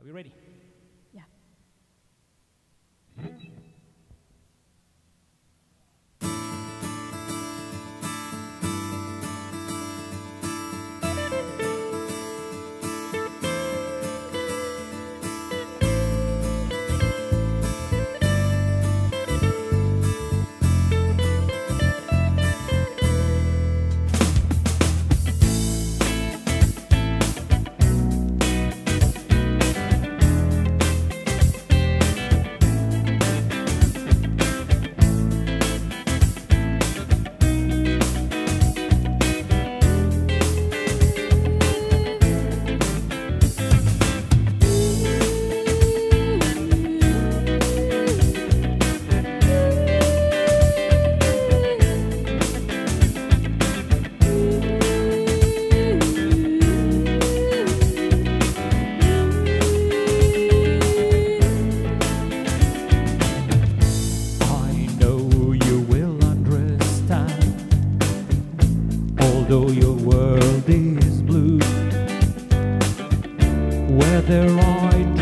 Are we ready? Whether I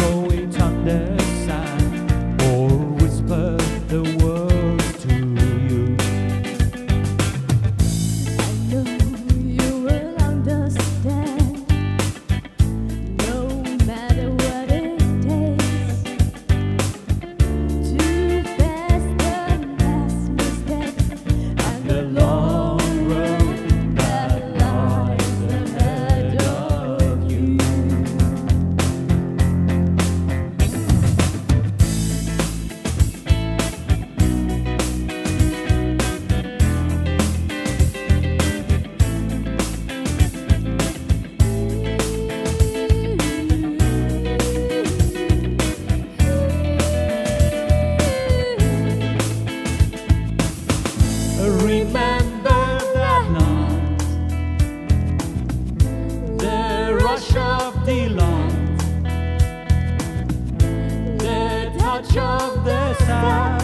the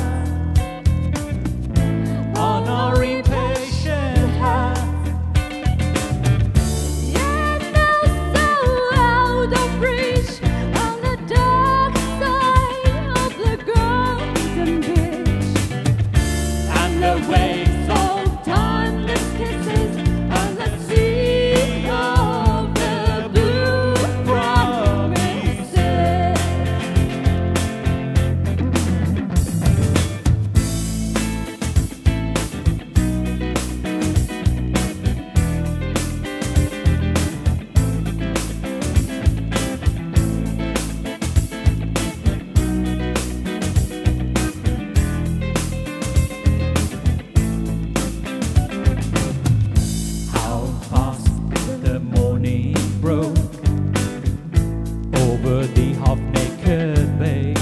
over the half-naked bay.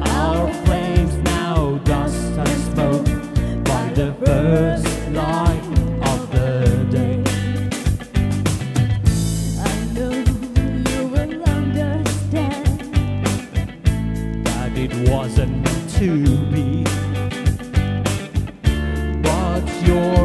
Our flames now dust and smoke by the first light of the day. I know you will understand that it wasn't to be, but your